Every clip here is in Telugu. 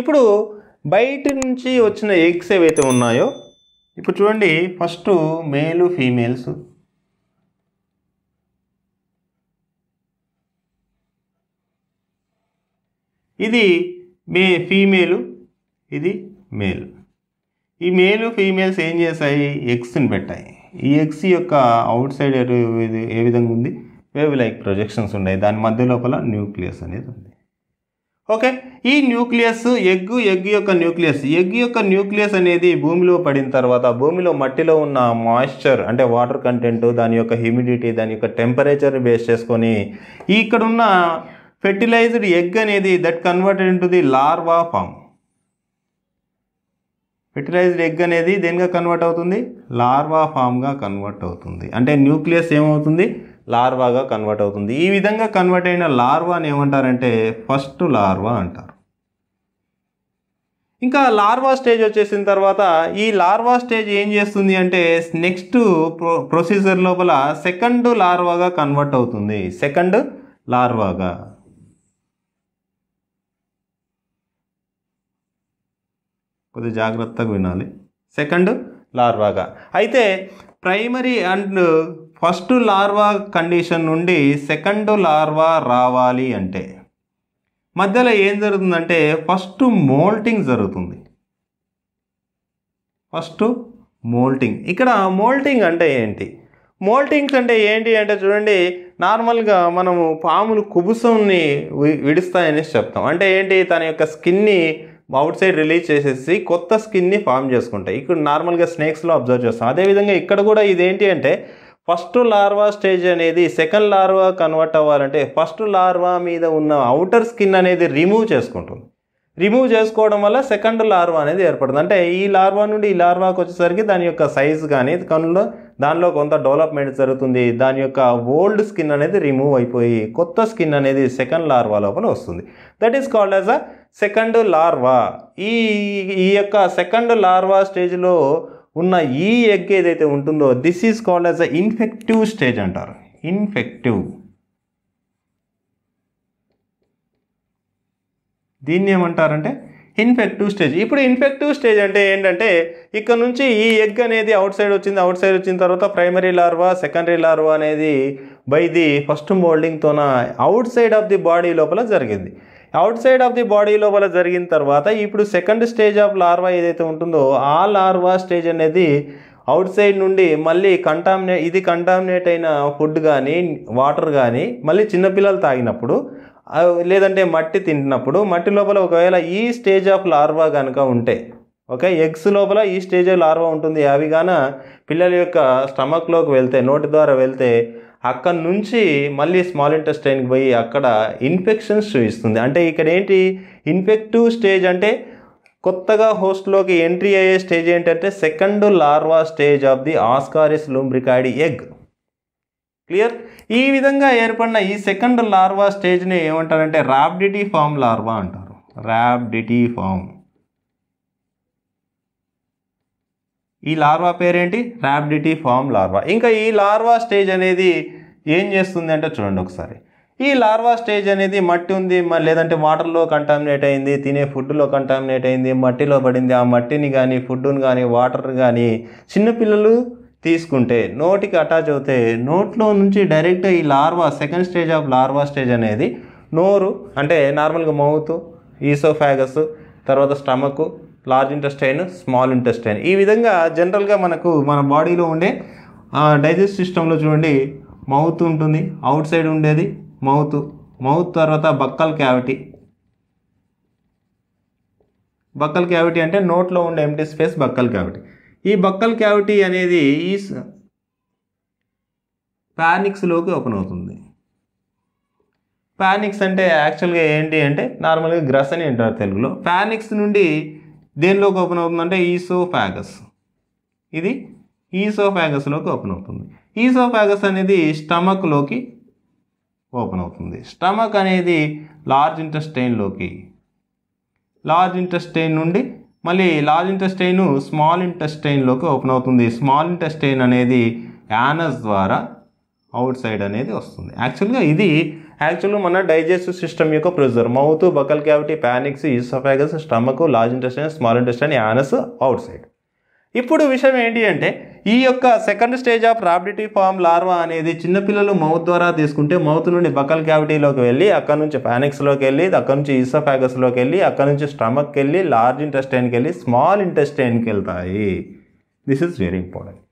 ఇప్పుడు బయట నుంచి వచ్చిన ఎగ్స్ ఏవైతే ఉన్నాయో ఇప్పుడు చూడండి ఫస్ట్ మేలు ఫీమేల్స్. ఇది మే ఫీమేలు ఇది మేల్. ఈ మేలు ఫీమేల్స్ ఏం చేశాయి? ఎగ్స్ని పెట్టాయి. ఈ ఎగ్స్ యొక్క అవుట్ సైడ్ ఏ విధంగా ఉంది? వేవ్ లైక్ ప్రొజెక్షన్స్ ఉన్నాయి. దాని మధ్య లోపల న్యూక్లియస్ అనేది ఉంది. ఓకే. ఈ న్యూక్లియస్ ఎగ్ ఎగ్ యొక్క న్యూక్లియస్. ఎగ్ యొక్క న్యూక్లియస్ అనేది భూమిలో పడిన తర్వాత భూమిలో మట్టిలో ఉన్న మాయిశ్చర్ అంటే వాటర్ కంటెంట్ దాని యొక్క హ్యూమిడిటీ దాని యొక్క టెంపరేచర్ బేస్ చేసుకొని ఇక్కడ ఉన్న ఫెర్టిలైజ్డ్ ఎగ్ అనేది that converted into the larva form. Fertilized egg అనేది దేనిగా కన్వర్ట్ అవుతుంది? లార్వా ఫామ్గా కన్వర్ట్ అవుతుంది. అంటే న్యూక్లియస్ ఏమవుతుంది? లార్వాగా కన్వర్ట్ అవుతుంది. ఈ విధంగా కన్వర్ట్ అయిన లార్వాని ఏమంటారంటే ఫస్ట్ లార్వా అంటారు. ఇంకా లార్వా స్టేజ్ వచ్చేసిన తర్వాత ఈ లార్వా స్టేజ్ ఏం చేస్తుంది అంటే నెక్స్ట్ ప్రొ ప్రొసీజర్ లోపల సెకండ్ లార్వాగా కన్వర్ట్ అవుతుంది. సెకండ్ లార్వాగా. కొద్దిగా జాగ్రత్తగా వినాలి. సెకండ్ లార్వాగా. అయితే primary and first larva condition నుండి సెకండ్ లార్వా రావాలి అంటే మధ్యలో ఏం జరుగుతుందంటే ఫస్ట్ మోల్టింగ్ జరుగుతుంది. First moulting. ఇక్కడ మోల్టింగ్ అంటే ఏంటి? మోల్టింగ్స్ అంటే ఏంటి అంటే చూడండి నార్మల్గా మనము పాములు కుబుసంని విడుస్తాయని విడుస్తాయనేసి చెప్తాం. అంటే ఏంటి? తన యొక్క స్కిన్ని అవుట్ సైడ్ రిలీజ్ చేసేసి కొత్త స్కిన్ని ఫామ్ చేసుకుంటాయి. ఇక్కడ నార్మల్గా స్నేక్స్లో అబ్జర్వ్ చేస్తాం. అదేవిధంగా ఇక్కడ కూడా ఇదేంటి అంటే ఫస్ట్ లార్వా స్టేజ్ అనేది సెకండ్ లార్వా కన్వర్ట్ అవ్వాలంటే ఫస్ట్ లార్వా మీద ఉన్న అవుటర్ స్కిన్ అనేది రిమూవ్ చేసుకుంటుంది. రిమూవ్ చేసుకోవడం వల్ల సెకండ్ లార్వా అనేది ఏర్పడుతుంది. అంటే ఈ లార్వా నుండి ఈ లార్వాకి వచ్చేసరికి దాని యొక్క సైజ్ కానీ కనులో దానిలో కొంత డెవలప్మెంట్ జరుగుతుంది. దాని యొక్క ఓల్డ్ స్కిన్ అనేది రిమూవ్ అయిపోయి కొత్త స్కిన్ అనేది సెకండ్ లార్వా లోపల వస్తుంది. That is called as a second larva. ఈ ఈ యొక్క సెకండ్ లార్వా స్టేజ్లో ఉన్న ఈ ఎగ్ ఏదైతే ఉంటుందో this is called as a infective stage అంటారు. ఇన్ఫెక్టివ్ దీన్ని ఏమంటారంటే ఇన్ఫెక్టివ్ స్టేజ్ ఇప్పుడు ఇన్ఫెక్టివ్ స్టేజ్ అంటే ఏంటంటే ఇక్కడ నుంచి ఈ ఎగ్ అనేది అవుట్ సైడ్ వచ్చింది అవుట్ సైడ్ వచ్చిన తర్వాత ప్రైమరీ లార్వా సెకండరీ లార్వా అనేది బై ది ఫస్ట్ మోల్డింగ్తోన outside of the body లోపల జరిగింది. Outside of the body లోపల జరిగిన తర్వాత ఇప్పుడు సెకండ్ స్టేజ్ ఆఫ్ లార్వా ఏదైతే ఉంటుందో ఆ లార్వా స్టేజ్ అనేది అవుట్ సైడ్ నుండి మళ్ళీ కంటామినే ఇది కంటామినేట్ అయిన ఫుడ్ కానీ వాటర్ కానీ మళ్ళీ చిన్నపిల్లలు తాగినప్పుడు లేదంటే మట్టి తింటున్నప్పుడు మట్టి లోపల ఒకవేళ ఈ స్టేజ్ ఆఫ్ లార్వా కనుక ఉంటే ఓకే ఎగ్స్ లోపల ఈ స్టేజ్ లార్వా ఉంటుంది. అవి గాన పిల్లల యొక్క స్టమక్లోకి వెళ్తే నోటి ద్వారా వెళ్తే అక్కడ నుంచి మళ్ళీ స్మాల్ ఇంటెస్టైన్కి పోయి అక్కడ ఇన్ఫెక్షన్స్ చూపిస్తుంది. అంటే ఇక్కడ ఏంటి? ఇన్ఫెక్టివ్ స్టేజ్ అంటే కొత్తగా హోస్ట్లోకి ఎంట్రీ అయ్యే స్టేజ్ ఏంటంటే second larva stage of the Ascaris lumbricoides egg. Clear? ఈ విధంగా ఏర్పడిన ఈ సెకండ్ లార్వా స్టేజ్ని ఏమంటారంటే ర్యాబ్డిటీ ఫామ్ లార్వా అంటారు. ర్యాబ్డిటీ ఫామ్. ఈ లార్వా పేరేంటి? Rhabditiform larva. ఇంకా ఈ లార్వా స్టేజ్ అనేది ఏం చేస్తుంది అంటే చూడండి ఒకసారి. ఈ లార్వా స్టేజ్ అనేది మట్టి ఉంది లేదంటే వాటర్లో కంటామినేట్ అయింది తినే ఫుడ్లో కంటామినేట్ అయింది మట్టిలో పడింది. ఆ మట్టిని కానీ ఫుడ్ను కానీ వాటర్ కానీ చిన్నపిల్లలు తీసుకుంటే నోటికి అటాచ్ అవుతే నోట్లో నుంచి డైరెక్ట్ ఈ larva second stage of larva stage అనేది నోరు అంటే నార్మల్గా మౌత్ ఈసోఫాగస్ తర్వాత stomach large intestine small intestine. ఈ విధంగా జనరల్గా మనకు మన బాడీలో ఉండే డైజెస్ట్ సిస్టంలో చూడండి మౌత్ ఉంటుంది అవుట్ సైడ్ ఉండేది మౌత్. మౌత్ తర్వాత బక్కల్ క్యావిటీ. బక్కల్ క్యావిటీ అంటే నోట్లో ఉండే ఎంటీ స్పేస్ బక్కల్ క్యావిటీ. ఈ బక్కల్ క్యావిటీ అనేది ఈ ప్యానిక్స్లోకి ఓపెన్ అవుతుంది. ప్యానిక్స్ అంటే యాక్చువల్గా ఏంటి అంటే నార్మల్గా గ్రస్ అని అంటారు తెలుగులో. ప్యానిక్స్ నుండి దేనిలోకి ఓపెన్ అవుతుందంటే ఈసోఫాగస్. ఇది ఈసోఫాగస్లోకి ఓపెన్ అవుతుంది. ఈసోఫాగస్ అనేది స్టమక్లోకి ఓపెన్ అవుతుంది. స్టమక్ అనేది లార్జ్ ఇంటెస్టైన్లోకి లార్జ్ ఇంటెస్టైన్ నుండి మళ్ళీ లార్జ్ ఇంటెస్టైన్ స్మాల్ ఇంటెస్టైన్లోకి ఓపెన్ అవుతుంది. స్మాల్ ఇంటెస్టైన్ అనేది యానస్ ద్వారా అవుట్ సైడ్ అనేది వస్తుంది. యాక్చువల్గా ఇది యాక్చువల్గా మన డైజెస్టివ్ సిస్టమ్ యొక్క procedure mouth buccal cavity pharynx oesophagus stomach large intestine small intestine anus outside. ఇప్పుడు విషయం ఏంటి అంటే ఈ యొక్క second stage of rhabditiform larva అనేది చిన్నపిల్లలు మౌత్ ద్వారా తీసుకుంటే మౌత్ నుండి బకల్ క్యావిటీలోకి వెళ్ళి అక్కడ నుంచి ప్యానిక్స్లోకి వెళ్ళి అక్కడ నుంచి ఈసోఫాగస్లోకి వెళ్ళి అక్కడ నుంచి స్టమక్కి వెళ్ళి లార్జ్ ఇంటెస్టైన్కి వెళ్ళి స్మాల్ ఇంటెస్టైన్కి వెళ్తాయి. This is very important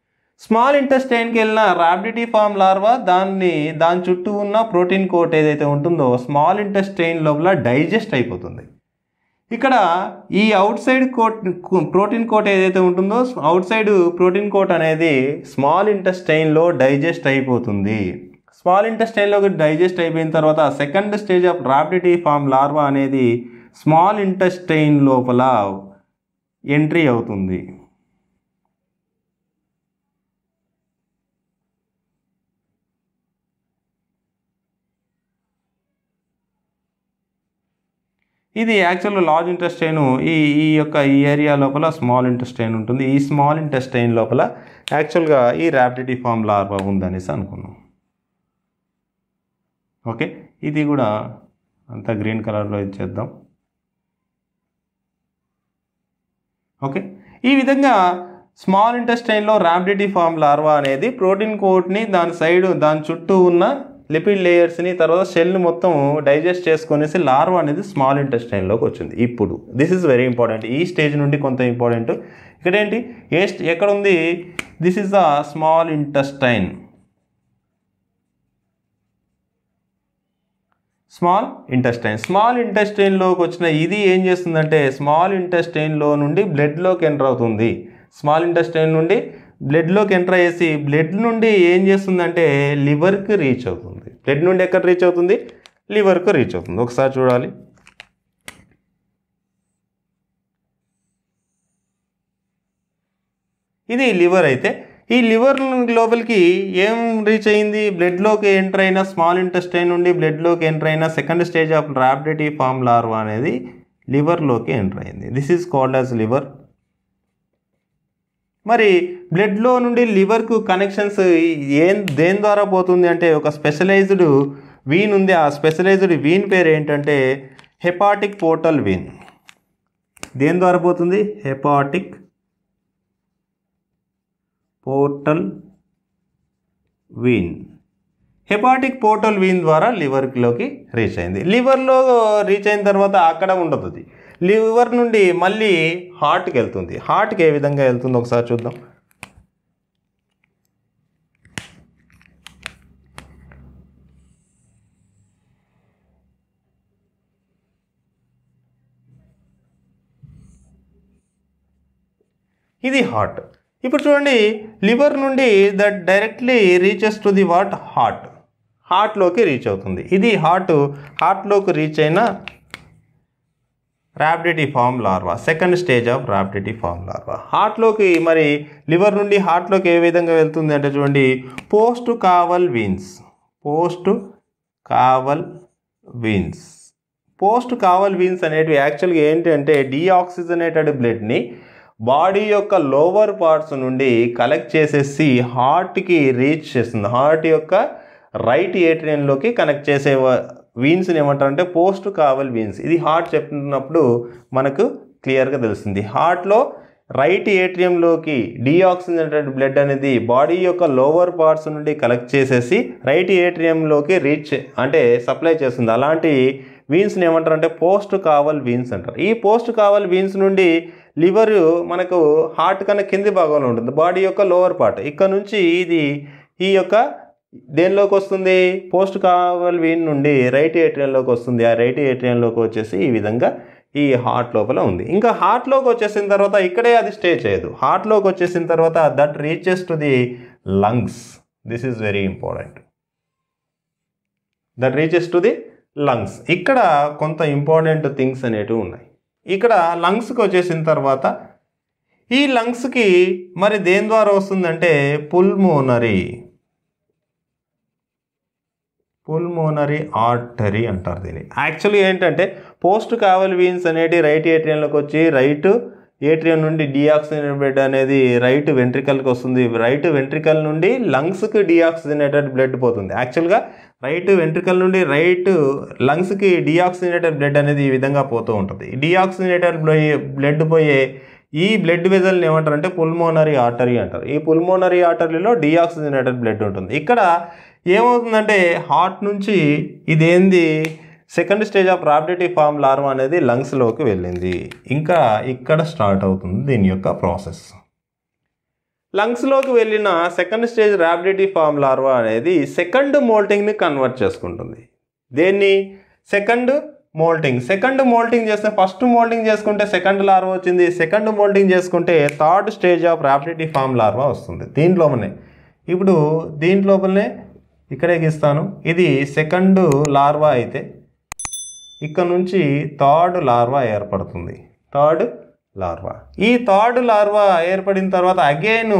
small ఇంటెస్టైన్కి వెళ్ళిన ర్యాబిడిటీ ఫామ్ లార్వా దాన్ని దాని చుట్టూ ఉన్న ప్రోటీన్ కోట్ ఏదైతే ఉంటుందో స్మాల్ ఇంటెస్టైన్ లోపల డైజెస్ట్ అయిపోతుంది. ఇక్కడ ఈ outside coat protein coat ఏదైతే ఉంటుందో అవుట్ సైడ్ ప్రోటీన్ కోట్ అనేది స్మాల్ ఇంటెస్టైన్లో డైజెస్ట్ అయిపోతుంది. స్మాల్ ఇంటెస్టైన్లోకి డైజెస్ట్ అయిపోయిన తర్వాత second stage of rhabditiform larva అనేది స్మాల్ ఇంటెస్టైన్ లోపల ఎంట్రీ అవుతుంది. ఇది యాక్చువల్గా లార్జ్ ఇంటెస్టైన్ ఈ ఈ యొక్క ఈ ఏరియా లోపల స్మాల్ ఇంటెస్టైన్ ఉంటుంది. ఈ స్మాల్ ఇంటెస్టైన్ లోపల యాక్చువల్గా ఈ ర్యాపిడిటీ ఫామ్ లార్వా ఉందనేసి అనుకున్నాం. ఓకే ఇది కూడా అంతా గ్రీన్ కలర్లో ఇచ్చేద్దాం. ఓకే ఈ విధంగా స్మాల్ ఇంటెస్టైన్లో ర్యాపిడిటీ ఫామ్ లార్వా అనేది ప్రోటీన్ కోట్ని దాని సైడ్ దాని చుట్టూ ఉన్న లిపిడ్ లేయర్స్ని తర్వాత సెల్ని మొత్తం డైజెస్ట్ చేసుకునేసి లార్వా అనేది స్మాల్ ఇంటెస్టైన్లోకి వచ్చింది. ఇప్పుడు దిస్ ఇస్ వెరీ ఇంపార్టెంట్ ఈ స్టేజ్ నుండి కొంత ఇంపార్టెంట్ ఇక్కడ ఏంటి? ఏ ఎక్కడ ఉంది? This is the small intestine small intestine small ఇంటెస్టైన్లోకి వచ్చిన ఇది ఏం చేస్తుందంటే స్మాల్ ఇంటెస్టైన్లో నుండి బ్లడ్లోకి ఎంటర్ అవుతుంది. స్మాల్ ఇంటెస్టైన్ నుండి బ్లడ్లోకి ఎంటర్ అయ్యేసి బ్లడ్ నుండి ఏం చేస్తుందంటే లివర్కి రీచ్ అవుతుంది. బ్లడ్ నుండి ఎక్కడ రీచ్ అవుతుంది? లివర్కు రీచ్ అవుతుంది. ఒకసారి చూడాలి. ఇది లివర్ అయితే ఈ లివర్ లోపలికి ఏం రీచ్ అయింది? బ్లడ్లోకి ఎంటర్ అయిన స్మాల్ ఇంటెస్టైన్ నుండి బ్లడ్లోకి ఎంటర్ అయిన second stage of rhabditiform larva అనేది లివర్లోకి ఎంటర్ అయింది. This is called as liver. మరి బ్లడ్లో నుండి లివర్కు కనెక్షన్స్ ఏం దేని ద్వారా పోతుంది అంటే ఒక స్పెషలైజ్డ్ వీన్ ఉంది. ఆ స్పెషలైజ్డ్ వీన్ పేరు ఏంటంటే హెపాటిక్ పోర్టల్ వీన్. దేని ద్వారా పోతుంది? Hepatic portal vein. Hepatic portal vein ద్వారా లివర్లోకి రీచ్ అయింది. లివర్లో రీచ్ అయిన తర్వాత అక్కడ ఉండదు అది. లివర్ నుండి మళ్ళీ హార్ట్కి వెళ్తుంది. హార్ట్కి ఏ విధంగా వెళ్తుందో ఒకసారి చూద్దాం. ఇది హార్ట్. ఇప్పుడు చూడండి లివర్ నుండి that directly reaches to the what? Heart. హార్ట్లోకి reach అవుతుంది. ఇది హార్ట్ హార్ట్లోకి రీచ్ అయిన rhabditiform larva. Second stage of rhabditiform larva. హార్ట్లోకి మరి లివర్ నుండి హార్ట్లోకి ఏ విధంగా వెళ్తుంది అంటే చూడండి post caval veins. Post caval veins. Post caval veins అనేటివి యాక్చువల్గా ఏంటంటే డీఆక్సిజనేటెడ్ బ్లడ్ని బాడీ యొక్క లోవర్ పార్ట్స్ నుండి కలెక్ట్ చేసేసి హార్ట్కి రీచ్ చేస్తుంది. హార్ట్ యొక్క రైట్ ఏట్రియంలోకి కనెక్ట్ చేసే వీన్స్ని ఏమంటారంటే పోస్ట్ కావల్ వీన్స్. ఇది హార్ట్ చెప్తున్నప్పుడు మనకు క్లియర్గా తెలుస్తుంది. హార్ట్లో రైట్ ఏట్రియంలోకి డీఆక్సిజనేటెడ్ బ్లడ్ అనేది బాడీ యొక్క లోవర్ పార్ట్స్ నుండి కలెక్ట్ చేసేసి రైట్ ఏట్రియంలోకి రీచ్ అంటే సప్లై చేస్తుంది. అలాంటి వీన్స్ని ఏమంటారంటే పోస్ట్ కావల్ వీన్స్ అంటారు. ఈ పోస్ట్ కావల్ వీన్స్ నుండి లివర్ మనకు హార్ట్ కన్నా కింది భాగంలో ఉంటుంది. బాడీ యొక్క లోవర్ పార్ట్. ఇక్కడ నుంచి ఇది ఈ యొక్క దేనిలోకి వస్తుంది పోస్ట్ కావల్ వీన్ నుండి రైట్ ఏట్రియంలోకి వస్తుంది ఆ రైట్ ఏట్రియంలోకి వచ్చేసి ఈ విధంగా ఈ హార్ట్ లోపల ఉంది. ఇంకా హార్ట్లోకి వచ్చేసిన తర్వాత ఇక్కడే అది స్టే చేయదు. హార్ట్లోకి వచ్చేసిన తర్వాత that reaches to the lungs. This is very important. That reaches to the lungs. ఇక్కడ కొంత ఇంపార్టెంట్ థింగ్స్ అనేటివి ఉన్నాయి. ఇక్కడ లంగ్స్కి వచ్చేసిన తర్వాత ఈ లంగ్స్కి మరి దేని ద్వారా వస్తుందంటే పుల్మోనరీ. పుల్మోనరీ ఆర్టరీ అంటారు దీన్ని. యాక్చువల్లీ ఏంటంటే పోస్ట్ కావల్ వీన్స్ అనేటి రైట్ ఏట్రియంలోకి వచ్చి రైట్ ఏట్రియం నుండి డిఆక్సిజనేటెడ్ బ్లడ్ అనేది రైట్ వెంట్రికల్కి వస్తుంది. రైట్ వెంట్రికల్ నుండి లంగ్స్కి డిఆక్సిజనేటెడ్ బ్లడ్ పోతుంది. యాక్చువల్గా రైట్ వెంట్రికల్ నుండి రైట్ లంగ్స్కి డిఆక్సిజనేటెడ్ బ్లడ్ అనేది ఈ విధంగా పోతూ ఉంటుంది. డిఆక్సిజనేటెడ్ బ్లడ్ పోయే ఈ బ్లడ్ వెజల్ని ఏమంటారంటే పుల్మోనరీ ఆర్టరీ అంటారు. ఈ పుల్మోనరీ ఆర్టరీలో డిఆక్సిజనేటెడ్ బ్లడ్ ఉంటుంది. ఇక్కడ ఏమవుతుందంటే హార్ట్ నుంచి ఇదేంది? Second stage of rhabditiform larva అనేది లంగ్స్లోకి వెళ్ళింది. ఇంకా ఇక్కడ స్టార్ట్ అవుతుంది దీని యొక్క ప్రాసెస్ లంగ్స్లోకి వెళ్ళిన second stage rhabditiform larva అనేది సెకండ్ మోల్టింగ్ని కన్వర్ట్ చేసుకుంటుంది. దేన్ని? సెకండ్ మోల్టింగ్ సెకండ్ మోల్టింగ్ చేస్తే ఫస్ట్ మోల్టింగ్ చేసుకుంటే సెకండ్ లార్వా వచ్చింది. సెకండ్ మోల్టింగ్ చేసుకుంటే third stage of rhabditiform larva వస్తుంది. దీంట్లోనే ఇప్పుడు దీంట్లోపలనే ఇక్కడే గీస్తాను. ఇది సెకండ్ లార్వా అయితే ఇక్కడ నుంచి థర్డ్ లార్వా ఏర్పడుతుంది. Third larva. ఈ థర్డ్ లార్వా ఏర్పడిన తర్వాత అగైన్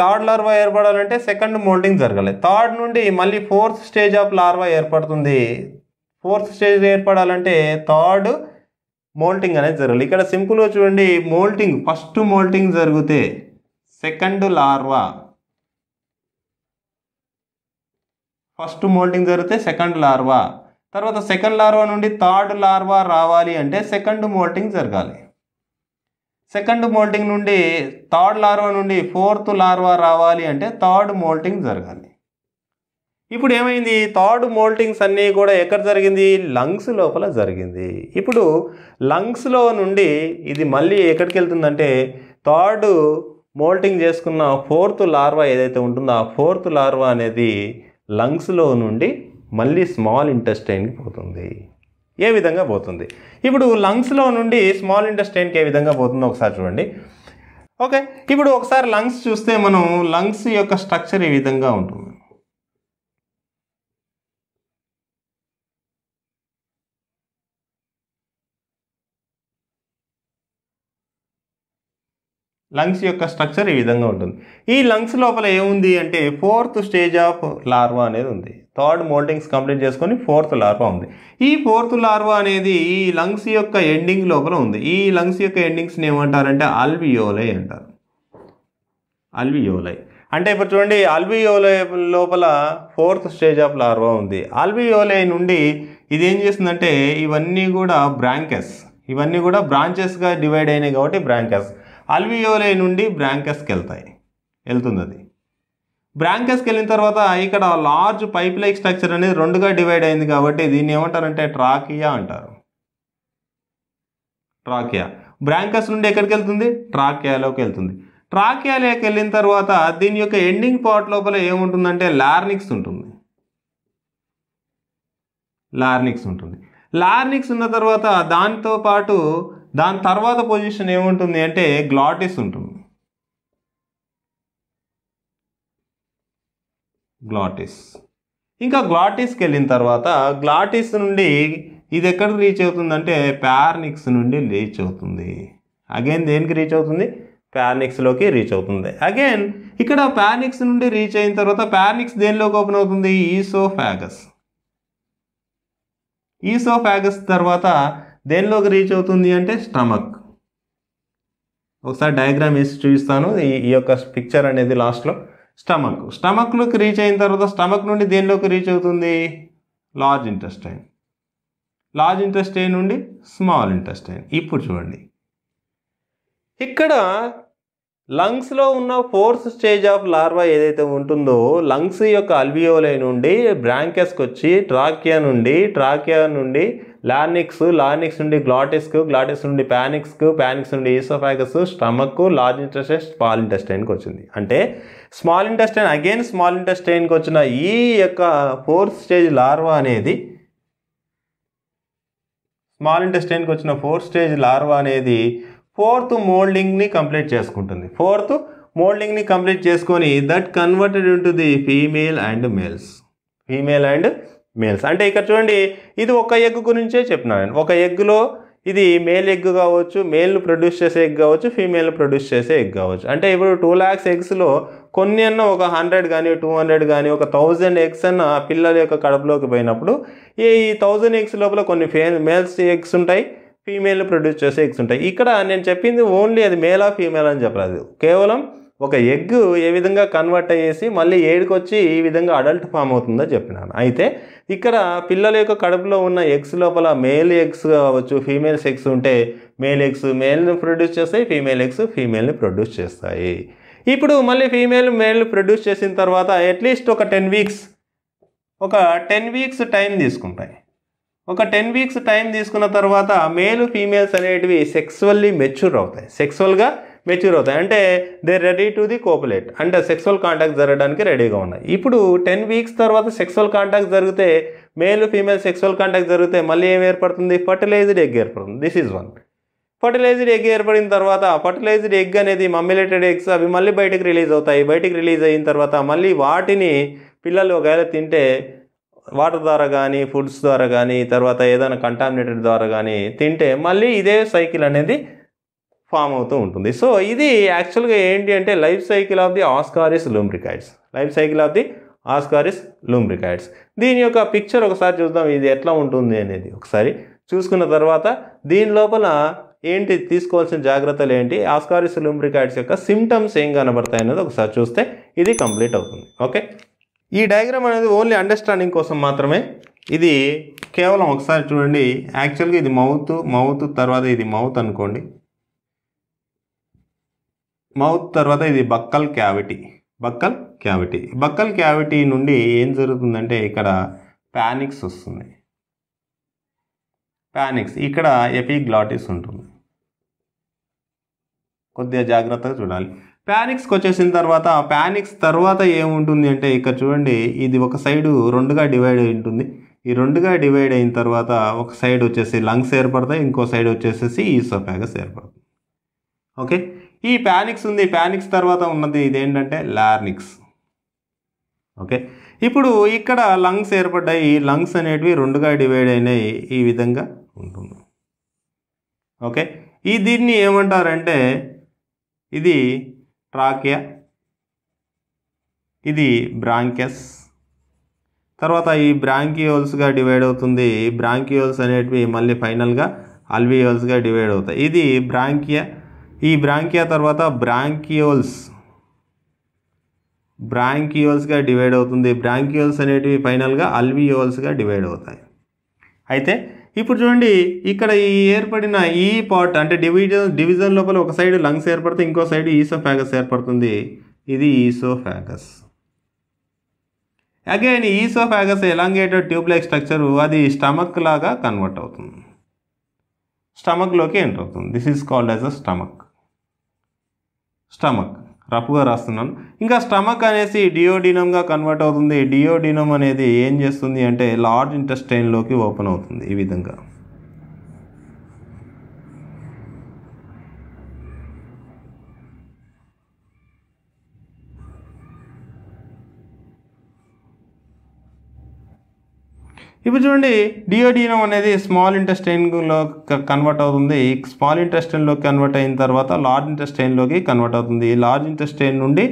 థర్డ్ లార్వా ఏర్పడాలంటే సెకండ్ మోల్టింగ్ జరగాలి. థర్డ్ నుండి మళ్ళీ ఫోర్త్ స్టేజ్ ఆఫ్ లార్వా ఏర్పడుతుంది. ఫోర్త్ స్టేజ్ ఏర్పడాలంటే థర్డ్ మోల్టింగ్ అనేది జరగాలి. ఇక్కడ సింపుల్గా చూడండి మోల్టింగ్ ఫస్ట్ మోల్టింగ్ జరిగితే సెకండ్ లార్వా ఫస్ట్ మోల్టింగ్ జరిగితే సెకండ్ లార్వా. తర్వాత సెకండ్ లార్వా నుండి థర్డ్ లార్వా రావాలి అంటే సెకండ్ మోల్టింగ్ జరగాలి. సెకండ్ మోల్టింగ్ నుండి థర్డ్ లార్వా నుండి ఫోర్త్ లార్వా రావాలి అంటే థర్డ్ మోల్టింగ్ జరగాలి. ఇప్పుడు ఏమైంది? థర్డ్ మోల్టింగ్స్ అన్నీ కూడా ఎక్కడ జరిగింది? లంగ్స్ లోపల జరిగింది. ఇప్పుడు లంగ్స్లో నుండి ఇది మళ్ళీ ఎక్కడికి వెళ్తుందంటే థర్డ్ మోల్టింగ్ చేసుకున్న ఫోర్త్ లార్వా ఏదైతే ఉంటుందో ఆ ఫోర్త్ లార్వా అనేది లంగ్స్లో నుండి మళ్ళీ స్మాల్ ఇంటెస్టైన్కి పోతుంది. ఏ విధంగా పోతుంది? ఇప్పుడు లంగ్స్లో నుండి స్మాల్ ఇంటెస్టైన్కి ఏ విధంగా పోతుందో ఒకసారి చూడండి. ఓకే ఇప్పుడు ఒకసారి లంగ్స్ చూస్తే మనం లంగ్స్ యొక్క స్ట్రక్చర్ ఈ విధంగా ఉంటుంది? లంగ్స్ యొక్క స్ట్రక్చర్ ఈ విధంగా ఉంటుంది. ఈ లంగ్స్ లోపల ఏముంది అంటే ఫోర్త్ స్టేజ్ ఆఫ్ లార్వా అనేది ఉంది. థర్డ్ మోల్టింగ్స్ కంప్లీట్ చేసుకొని ఫోర్త్ లార్వా ఉంది. ఈ ఫోర్త్ లార్వా అనేది ఈ లంగ్స్ యొక్క ఎండింగ్ లోపల ఉంది. ఈ లంగ్స్ యొక్క ఎండింగ్స్ని ఏమంటారంటే అల్వియోలై అంటారు. అల్వియోలై. అంటే ఇప్పుడు చూడండి అల్వియోలై లోపల ఫోర్త్ స్టేజ్ ఆఫ్ లార్వా ఉంది. అల్వియోలై నుండి ఇది ఏం చేస్తుందంటే ఇవన్నీ కూడా బ్రాంకెస్ ఇవన్నీ కూడా బ్రాంచెస్గా డివైడ్ అయినాయి కాబట్టి బ్రాంకెస్ అల్వియోలే నుండి బ్రాంకెస్కి వెళ్తాయి. వెళ్తుంది అది బ్రాంకెస్కి వెళ్ళిన తర్వాత ఇక్కడ లార్జ్ పైప్ లైక్ స్ట్రక్చర్ అనేది రెండుగా డివైడ్ అయింది కాబట్టి దీన్ని ఏమంటారంటే ట్రాకియా అంటారు. ట్రాకియా. బ్రాంకస్ నుండి ఎక్కడికి వెళ్తుంది? ట్రాకియాలోకి వెళ్తుంది. ట్రాకియాలోకి వెళ్ళిన తర్వాత దీని యొక్క ఎండింగ్ పార్ట్ లోపల ఏముంటుందంటే లార్నిక్స్ ఉంటుంది. లార్నిక్స్ ఉంటుంది. లార్నిక్స్ ఉన్న తర్వాత దాంతో పాటు దాని తర్వాత పొజిషన్ ఏముంటుంది అంటే గ్లాటిస్ ఉంటుంది. గ్లాటిస్ ఇంకా గ్లాటిస్కి వెళ్ళిన తర్వాత గ్లాటిస్ నుండి ఇది ఎక్కడికి రీచ్ అవుతుందంటే ప్యార్నిక్స్ నుండి రీచ్ అవుతుంది. అగైన్ దేనికి రీచ్ అవుతుంది? ప్యానిక్స్లోకి రీచ్ అవుతుంది. అగైన్ ఇక్కడ ప్యానిక్స్ నుండి రీచ్ అయిన తర్వాత ప్యానిక్స్ దేనిలోకి ఓపెన్ అవుతుంది? ఈసోఫాగస్ ఈసోఫాగస్ తర్వాత దేనిలోకి రీచ్ అవుతుంది అంటే స్టమక్. ఒకసారి డయాగ్రామ్ వేసి చూపిస్తాను. ఈ యొక్క పిక్చర్ అనేది లాస్ట్లో స్టమక్. స్టమక్లోకి రీచ్ అయిన తర్వాత స్టమక్ నుండి దేనిలోకి రీచ్ అవుతుంది? లార్జ్ ఇంటెస్టైన్ లార్జ్ ఇంటెస్టైన్ నుండి స్మాల్ ఇంటెస్టైన్ ఇప్పుడు చూడండి. ఇక్కడ లంగ్స్లో ఉన్న ఫోర్త్ స్టేజ్ ఆఫ్ లార్వా ఏదైతే ఉంటుందో లంగ్స్ యొక్క అల్వియోలై నుండి బ్రాంకెస్కి వచ్చి ట్రాకియా నుండి ట్రాకియా నుండి లార్నిక్స్ లార్నిక్స్ నుండి గ్లాటిస్కు గ్లాటిస్ నుండి ప్యానిక్స్కు ప్యానిక్స్ నుండి oesophagus stomach large intestine small ఇంటెస్టైన్కి వచ్చింది. అంటే స్మాల్ ఇంటెస్టైన్ అగైన్ స్మాల్ ఇంటెస్టైన్కి వచ్చిన ఈ యొక్క ఫోర్త్ స్టేజ్ లార్వా అనేది స్మాల్ ఇంటెస్టైన్కి వచ్చిన ఫోర్త్ స్టేజ్ లార్వా అనేది ఫోర్త్ మోల్డింగ్ని కంప్లీట్ చేసుకుంటుంది. ఫోర్త్ మోల్డింగ్ని కంప్లీట్ చేసుకొని that converted into the female and males. Female and males. అంటే ఇక్కడ చూడండి ఇది ఒక ఎగ్ గురించే చెప్పినాను ఒక ఎగ్లో ఇది మేల్ ఎగ్ కావచ్చు మేల్ను ప్రొడ్యూస్ చేసే ఎగ్ కావచ్చు ఫీమేల్ ప్రొడ్యూస్ చేసే ఎగ్ కావచ్చు. అంటే ఇప్పుడు టూ ల్యాక్స్ ఎగ్స్లో కొన్ని అన్న ఒక హండ్రెడ్ కానీ టూ హండ్రెడ్ కానీ ఒక థౌజండ్ ఎగ్స్ అన్న పిల్లల యొక్క కడుపులోకి పోయినప్పుడు ఈ థౌజండ్ ఎగ్స్ లోపల కొన్ని ఫే మేల్స్ ఎగ్స్ ఉంటాయి. ఫీమేల్ ప్రొడ్యూస్ చేసే ఎగ్స్ ఉంటాయి. ఇక్కడ నేను చెప్పింది ఓన్లీ అది మేలా ఫీమేల్ అని చెప్పలేదు కేవలం ఒక ఎగ్ ఏ విధంగా కన్వర్ట్ అయ్యేసి మళ్ళీ ఏడుకొచ్చి ఈ విధంగా అడల్ట్ ఫామ్ అవుతుందో చెప్పినాను. అయితే ఇక్కడ పిల్లల యొక్క కడుపులో ఉన్న ఎగ్స్ లోపల మేల్ ఎగ్స్ కావచ్చు ఫీమేల్స్ ఎగ్స్ ఉంటే మేల్ ఎగ్స్ మేల్ని ప్రొడ్యూస్ చేస్తాయి ఫీమేల్ ఎగ్స్ ఫీమేల్ని ప్రొడ్యూస్ చేస్తాయి. ఇప్పుడు మళ్ళీ ఫీమేల్ మేల్ ప్రొడ్యూస్ చేసిన తర్వాత అట్లీస్ట్ ఒక టెన్ వీక్స్ ఒక టెన్ వీక్స్ టైం తీసుకుంటాయి. ఒక టెన్ వీక్స్ టైం తీసుకున్న తర్వాత మేలు ఫీమేల్స్ అనేటివి సెక్సువల్లీ మెచ్యూర్ అవుతాయి. సెక్సువల్గా మెచ్యూర్ అవుతాయి. అంటే they ready to the copulate. అంటే సెక్సువల్ కాంటాక్ట్ జరగడానికి రెడీగా ఉన్నాయి. ఇప్పుడు టెన్ వీక్స్ తర్వాత సెక్సువల్ కాంటాక్ట్ జరిగితే మేల్ ఫీమేల్ సెక్సువల్ కాంటాక్ట్ జరిగితే మళ్ళీ ఏం ఏర్పడుతుంది? ఫర్టిలైజ్డ్ ఎగ్ ఏర్పడుతుంది. This is one fertilised egg ఏర్పడిన తర్వాత ఫర్టిలైజ్డ్ ఎగ్ అనేది మమ్మిలేటెడ్ ఎగ్స్ అవి మళ్ళీ బయటకు రిలీజ్ అవుతాయి. బయటకు రిలీజ్ అయిన తర్వాత మళ్ళీ వాటిని పిల్లలు ఒకవేళ తింటే వాటర్ ద్వారా కానీ ఫుడ్స్ ద్వారా కానీ తర్వాత ఏదైనా కంటామినేటెడ్ ద్వారా కానీ తింటే మళ్ళీ ఇదే సైకిల్ అనేది ఫామ్ అవుతూ ఉంటుంది. సో ఇది యాక్చువల్గా ఏంటి అంటే life cycle of the Ascaris lumbricoides life cycle of the Ascaris lumbricoides దీని యొక్క పిక్చర్ ఒకసారి చూద్దాం ఇది ఎట్లా ఉంటుంది అనేది. ఒకసారి చూసుకున్న తర్వాత దీని లోపల ఏంటి తీసుకోవాల్సిన జాగ్రత్తలు ఏంటి ఆస్కారిస్ లూమ్రికాయిడ్స్ యొక్క సిమ్టమ్స్ ఏం కనబడతాయి అనేది ఒకసారి చూస్తే ఇది కంప్లీట్ అవుతుంది. ఓకే? ఈ డయాగ్రామ్ అనేది ఓన్లీ అండర్స్టాండింగ్ కోసం మాత్రమే. ఇది కేవలం ఒకసారి చూడండి. యాక్చువల్గా ఇది మౌత్ మౌత్ తర్వాత ఇది మౌత్ అనుకోండి. మౌత్ తర్వాత ఇది buccal cavity buccal cavity buccal cavity నుండి ఏం జరుగుతుందంటే ఇక్కడ ప్యానిక్స్ వస్తుంది. ప్యానిక్స్ ఇక్కడ ఎపిగ్లాటిస్ ఉంటుంది. కొద్దిగా జాగ్రత్తగా చూడాలి. ప్యానిక్స్కి వచ్చేసిన తర్వాత ప్యానిక్స్ తర్వాత ఏముంటుంది అంటే ఇక్కడ చూడండి ఇది ఒక సైడు రెండుగా డివైడ్ అయి ఉంటుంది. ఈ రెండుగా డివైడ్ అయిన తర్వాత ఒక సైడ్ వచ్చేసి లంగ్స్ ఏర్పడతాయి ఇంకో సైడ్ వచ్చేసేసి ఈసోఫాగస్ ఏర్పడుతుంది ఓకే ఈ ప్యానిక్స్ ఉంది. ప్యానిక్స్ తర్వాత ఉన్నది ఇదేంటంటే లార్నిక్స్ ఓకే ఇప్పుడు ఇక్కడ లంగ్స్ ఏర్పడ్డాయి. ఈ లంగ్స్ అనేటివి రెండుగా డివైడ్ అయినాయి. ఈ విధంగా ఉంటుంది. ఓకే ఈ దీన్ని ఏమంటారంటే ఇది ట్రాకియా. ఇది బ్రాంకెస్. తర్వాత ఈ బ్రాంకియోల్స్గా డివైడ్ అవుతుంది. బ్రాంకియోల్స్ అనేటివి మళ్ళీ ఫైనల్గా అల్వియోల్స్గా డివైడ్ అవుతాయి. ఇది బ్రాంకియా. ఈ బ్రాంకియా తర్వాత బ్రాంకియోల్స్. బ్రాంకియోల్స్గా డివైడ్ అవుతుంది. బ్రాంకియోల్స్ అనేటివి ఫైనల్గా అల్వియోల్స్గా డివైడ్ అవుతాయి. అయితే ఇప్పుడు చూడండి ఇక్కడ ఈ ఏర్పడిన ఈ పార్ట్ అంటే డివిజన్ డివిజన్ లోపల ఒక సైడ్ లంగ్స్ ఏర్పడితే ఇంకో సైడ్ ఈసోఫాగస్ ఏర్పడుతుంది. ఇది oesophagus. Again oesophagus elongated tube like structure అది స్టమక్ లాగా కన్వర్ట్ అవుతుంది. స్టమక్లోకి ఎంటర్ అవుతుంది. This is called as a stomach stomach రఫ్గా రాస్తున్నాను. ఇంకా స్టమక్ అనేసి డియోడినమ్గా కన్వర్ట్ అవుతుంది. డియోడినమ్ అనేది ఏం చేస్తుంది అంటే లార్జ్ ఇంటెస్టైన్లోకి ఓపెన్ అవుతుంది ఈ విధంగా. ఇప్పుడు చూడండి డియోడినం అనేది స్మాల్ ఇంటెస్టైన్లో కన్వర్ట్ అవుతుంది. స్మాల్ ఇంటెస్టైన్లోకి కన్వర్ట్ అయిన తర్వాత లార్జ్ ఇంటెస్టైన్లోకి కన్వర్ట్ అవుతుంది. లార్జ్ ఇంటెస్టైన్ నుండి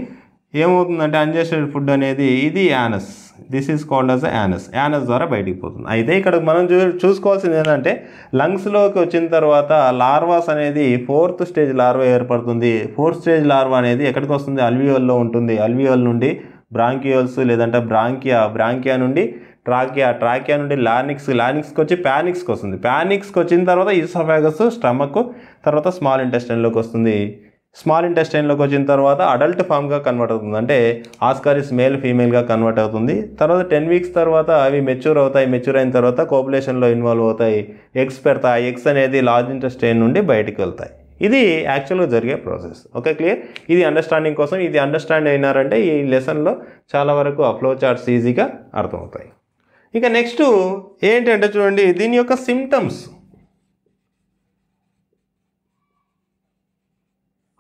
ఏమవుతుందంటే అన్జెస్టెడ్ ఫుడ్ అనేది ఇది anus this is called as anus anus ద్వారా బయటికి పోతుంది. అయితే ఇక్కడ మనం చూ చూసుకోవాల్సింది ఏంటంటే లంగ్స్లోకి వచ్చిన తర్వాత లార్వాస్ అనేది ఫోర్త్ స్టేజ్ లార్వా ఏర్పడుతుంది. ఫోర్త్ స్టేజ్ లార్వా అనేది ఎక్కడికి వస్తుంది? అల్వియోల్లో ఉంటుంది. అల్వియోల్ నుండి బ్రాంకియోల్స్ లేదంటే బ్రాంకియా బ్రాంకియా నుండి ట్రాకియా ట్రాకియా నుండి లానిక్స్ లానిక్స్కి వచ్చి ప్యానిక్స్కి వస్తుంది. ప్యానిక్స్కి వచ్చిన తర్వాత ఈసోఫాగస్ స్టమక్ తర్వాత స్మాల్ ఇంటెస్టైన్లోకి వస్తుంది. స్మాల్ ఇంటెస్టైన్లోకి వచ్చిన తర్వాత అడల్ట్ ఫామ్గా కన్వర్ట్ అవుతుంది. అంటే ఆస్కారిస్ మేల్ ఫీమేల్గా కన్వర్ట్ అవుతుంది. తర్వాత టెన్ వీక్స్ తర్వాత అవి మెచ్యూర్ అవుతాయి. మెచ్యూర్ అయిన తర్వాత కోపులేషన్లో ఇన్వాల్వ్ అవుతాయి. ఎగ్స్ పెడతాయి. ఎగ్స్ అనేది లార్జ్ ఇంటెస్టైన్ నుండి బయటకు వెళ్తాయి. ఇది యాక్చువల్గా జరిగే ప్రాసెస్. Okay clear? ఇది అండర్స్టాండింగ్ కోసం ఇది అండర్స్టాండ్ అయినారంటే ఈ లెసన్లో చాలా వరకు ఆ ఫ్లో చార్ట్స్ ఈజీగా అర్థమవుతాయి. ఇక నెక్స్ట్ ఏంటంటే చూడండి దీని యొక్క సిమ్టమ్స్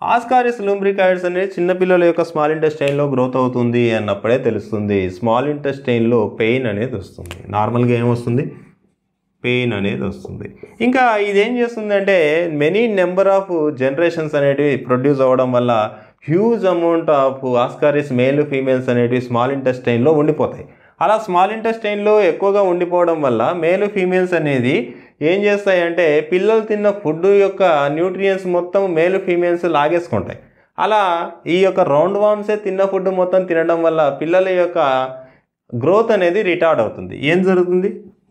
ఆస్కారిస్ లూంబ్రికాయిడ్స్ అనేది చిన్నపిల్లల యొక్క స్మాల్ ఇంటెస్టైన్లో గ్రోత్ అవుతుంది అన్నప్పుడే తెలుస్తుంది. స్మాల్ ఇంటెస్టైన్లో పెయిన్ అనేది వస్తుంది. నార్మల్గా ఏమొస్తుంది? పెయిన్ అనేది వస్తుంది. ఇంకా ఇదేం చేస్తుంది అంటే మెనీ నెంబర్ ఆఫ్ జనరేషన్స్ అనేటివి ప్రొడ్యూస్ అవ్వడం వల్ల huge amount of Ascaris male females అనేటివి స్మాల్ ఇంటెస్టైన్లో ఉండిపోతాయి. అలా స్మాల్ ఇంటెస్టైన్లో ఎక్కువగా ఉండిపోవడం వల్ల మేలు ఫీమేల్స్ అనేది ఏం చేస్తాయంటే పిల్లలు తిన్న ఫుడ్ యొక్క న్యూట్రియన్స్ మొత్తం మేలు ఫీమేల్స్ లాగేసుకుంటాయి. అలా ఈ యొక్క రౌండ్ వామ్సే తిన్న ఫుడ్ మొత్తం తినడం వల్ల పిల్లల యొక్క గ్రోత్ అనేది రిటార్డ్ అవుతుంది. ఏం జరుగుతుంది?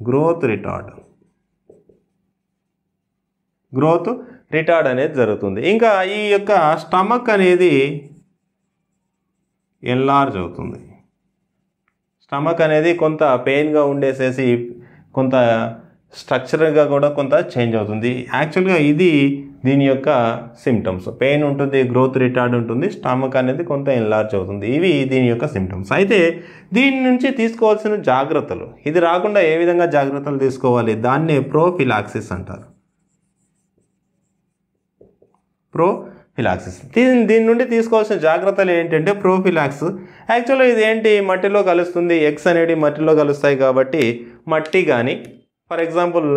గ్రోత్ రిటార్డ్ గ్రోత్ రిటార్డ్ అనేది జరుగుతుంది. ఇంకా ఈ యొక్క స్టమక్ అనేది ఎన్లార్జ్ అవుతుంది. స్టమక్ అనేది కొంత పెయిన్గా ఉండేసేసి కొంత స్ట్రక్చర్గా కూడా కొంత చేంజ్ అవుతుంది. యాక్చువల్గా ఇది దీని యొక్క సిమ్టమ్స్ పెయిన్ ఉంటుంది గ్రోత్ రిటార్డ్ ఉంటుంది స్టమక్ అనేది కొంత ఎన్లార్జ్ అవుతుంది. ఇవి దీని యొక్క సిమ్టమ్స్ అయితే దీని నుంచి తీసుకోవాల్సిన జాగ్రత్తలు. ఇది రాకుండా ఏ విధంగా జాగ్రత్తలు తీసుకోవాలి? దాన్నే ప్రోఫిలాక్సిస్ అంటారు. ప్రో ఫిలాక్సిస్ దీని దీని నుండి తీసుకోవాల్సిన జాగ్రత్తలు ఏంటంటే ప్రోఫిలాక్స్ యాక్చువల్గా ఇది ఏంటి మట్టిలో కలుస్తుంది. ఎగ్స్ అనేవి మట్టిలో కలుస్తాయి కాబట్టి మట్టి కానీ ఫర్ ఎగ్జాంపుల్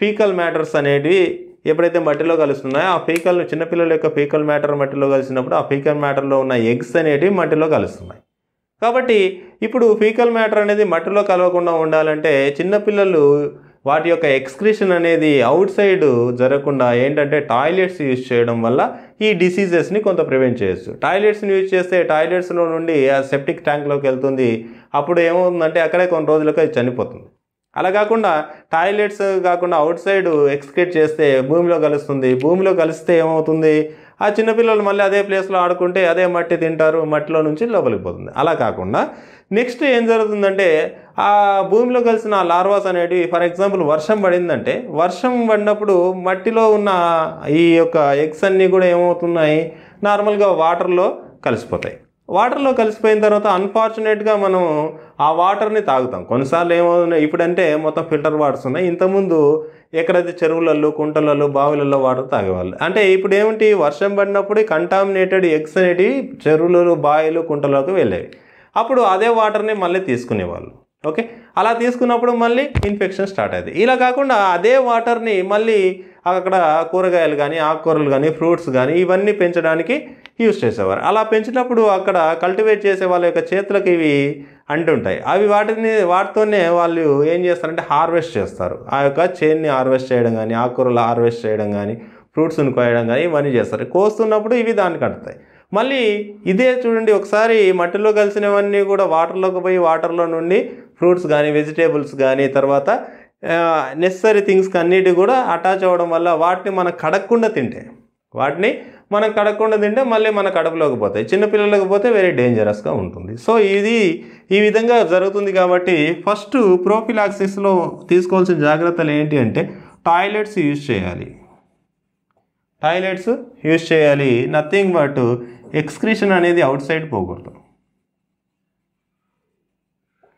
ఫీకల్ మ్యాటర్స్ అనేటివి ఎప్పుడైతే మట్టిలో కలుస్తున్నాయో ఆ ఫీకల్ చిన్నపిల్లల యొక్క ఫీకల్ మ్యాటర్ మట్టిలో కలిసినప్పుడు ఆ ఫీకల్ మ్యాటర్లో ఉన్న ఎగ్స్ అనేటివి మట్టిలో కలుస్తున్నాయి. కాబట్టి ఇప్పుడు ఫీకల్ మ్యాటర్ అనేది మట్టిలో కలవకుండా ఉండాలంటే చిన్నపిల్లలు వాటి యొక్క ఎక్స్క్రిషన్ అనేది అవుట్ సైడ్ జరగకుండా ఏంటంటే టాయిలెట్స్ యూజ్ చేయడం వల్ల ఈ డిసీజెస్ని కొంత ప్రివెంట్ చేయొచ్చు. టాయిలెట్స్ని యూజ్ చేస్తే టాయిలెట్స్లో నుండి ఆ సెప్టిక్ ట్యాంక్లోకి వెళ్తుంది. అప్పుడు ఏమవుతుందంటే అక్కడే కొన్ని రోజులకు అది చనిపోతుంది. అలా కాకుండా టాయిలెట్స్ కాకుండా అవుట్ సైడ్ ఎక్స్క్రిట్ చేస్తే భూమిలో కలుస్తుంది. భూమిలో కలిస్తే ఏమవుతుంది? ఆ చిన్నపిల్లలు మళ్ళీ అదే ప్లేస్లో ఆడుకుంటే అదే మట్టి తింటారు. మట్టిలో నుంచి లోపలికి పోతుంది. అలా కాకుండా నెక్స్ట్ ఏం జరుగుతుందంటే ఆ భూమిలో కలిసిన ఆ లార్వాస్ అనేటివి ఫర్ ఎగ్జాంపుల్ వర్షం పడిందంటే వర్షం పడినప్పుడు మట్టిలో ఉన్న ఈ యొక్క ఎగ్స్ అన్నీ కూడా ఏమవుతున్నాయి? నార్మల్గా వాటర్లో కలిసిపోతాయి. వాటర్లో కలిసిపోయిన తర్వాత అన్ఫార్చునేట్గా మనం ఆ వాటర్ని తాగుతాం. కొన్నిసార్లు ఏమవుతున్నాయి? ఇప్పుడంటే మొత్తం ఫిల్టర్ వాటర్స్ ఉన్నాయి. ఇంతకుముందు ఎక్కడైతే చెరువులలో కుంటలలో బావులలో వాటర్ తాగేవాళ్ళు. అంటే ఇప్పుడు ఏమిటి? వర్షం పడినప్పుడు కంటామినేటెడ్ ఎగ్స్ అనేటివి చెరువులలో బావిలు కుంటలోకి వెళ్ళేవి. అప్పుడు అదే వాటర్ని మళ్ళీ తీసుకునేవాళ్ళు. ఓకే? అలా తీసుకున్నప్పుడు మళ్ళీ ఇన్ఫెక్షన్ స్టార్ట్ అయింది ఇలా కాకుండా అదే వాటర్ని మళ్ళీ అక్కడ కూరగాయలు కానీ ఆకుకూరలు కానీ ఫ్రూట్స్ కానీ ఇవన్నీ పెంచడానికి యూజ్ చేసేవారు. అలా పెంచినప్పుడు అక్కడ కల్టివేట్ చేసే వాళ్ళ యొక్క చేతులకు ఇవి అంటుంటాయి. అవి వాటిని వాటితోనే వాళ్ళు ఏం చేస్తారంటే హార్వెస్ట్ చేస్తారు. ఆ యొక్క చేన్ని హార్వెస్ట్ చేయడం కానీ ఆకుకూరలు హార్వెస్ట్ చేయడం కానీ ఫ్రూట్స్ని కోయడం కానీ ఇవన్నీ చేస్తారు. కోస్తున్నప్పుడు ఇవి దానికి అంటుతాయి మళ్ళీ ఇదే చూడండి ఒకసారి మట్టిలో కలిసినవన్నీ కూడా వాటర్లోకి పోయి వాటర్లో నుండి ఫ్రూట్స్ కానీ వెజిటేబుల్స్ కానీ తర్వాత నెసరీ థింగ్స్ అన్నిటి కూడా అటాచ్ అవ్వడం వల్ల వాటిని మనం కడగకుండా తింటే వాటిని మనం కడగకుండా తింటే మళ్ళీ మన కడుపులోకి పోతాయి. చిన్నపిల్లలకు పోతే వెరీ డేంజరస్గా ఉంటుంది. సో ఇది ఈ విధంగా జరుగుతుంది కాబట్టి ఫస్ట్ ప్రోఫిలాక్సిస్లో తీసుకోవాల్సిన జాగ్రత్తలు ఏంటి అంటే టాయిలెట్స్ యూజ్ చేయాలి. టాయిలెట్స్ యూజ్ చేయాలి. నథింగ్ బట్ ఎక్స్క్రీషన్ అనేది అవుట్ సైడ్ పోకూడదు.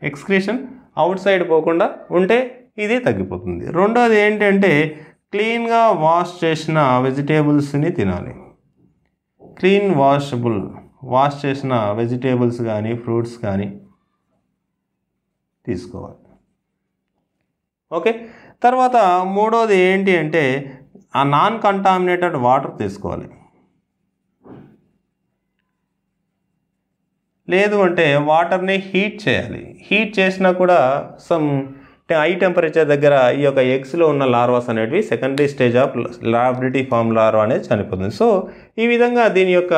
ఎక్స్క్రీషన్ అవుట్ సైడ్ పోకుండా ఉంటే ఇది తగ్గిపోతుంది. రెండోది ఏంటంటే క్లీన్గా వాష్ చేసిన వెజిటేబుల్స్ని తినాలి. క్లీన్ వాషబుల్ వాష్ చేసిన వెజిటేబుల్స్ కానీ ఫ్రూట్స్ కానీ తీసుకోవాలి. ఓకే? తర్వాత మూడోది ఏంటి అంటే ఆ నాన్ కంటామినేటెడ్ వాటర్ తీసుకోవాలి. లేదు అంటే వాటర్ని హీట్ చేయాలి. హీట్ చేసినా కూడా సమ్ హై టెంపరేచర్ దగ్గర ఈ యొక్క ఎగ్స్లో ఉన్న లార్వాస్ అనేటివి secondary stage of rhabditiform larva అనేది చనిపోతుంది. సో ఈ విధంగా దీని యొక్క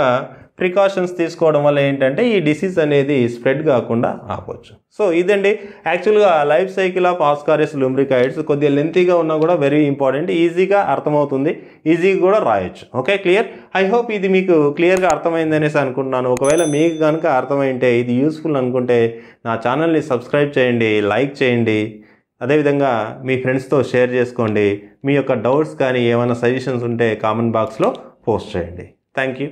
ప్రికాషన్స్ తీసుకోవడం వల్ల ఏంటంటే ఈ డిసీజ్ అనేది స్ప్రెడ్ కాకుండా ఆపవచ్చు సో ఇదండి. యాక్చువల్గా life cycle of Ascaris lumbricoides కొద్దిగా లెంతీగా ఉన్నా కూడా వెరీ ఇంపార్టెంట్. ఈజీగా అర్థమవుతుంది. ఈజీగా కూడా రాయొచ్చు. Okay clear? ఐ హోప్ ఇది మీకు క్లియర్గా అర్థమైంది అనేసి అనుకుంటున్నాను. ఒకవేళ మీకు కనుక అర్థమైంటే ఇది యూస్ఫుల్ అనుకుంటే నా ఛానల్ని సబ్స్క్రైబ్ చేయండి లైక్ చేయండి. అదేవిధంగా మీ ఫ్రెండ్స్తో షేర్ చేసుకోండి. మీ యొక్క డౌట్స్ కానీ ఏమైనా సజెషన్స్ ఉంటే కామెంట్ బాక్స్లో పోస్ట్ చేయండి. Thank you.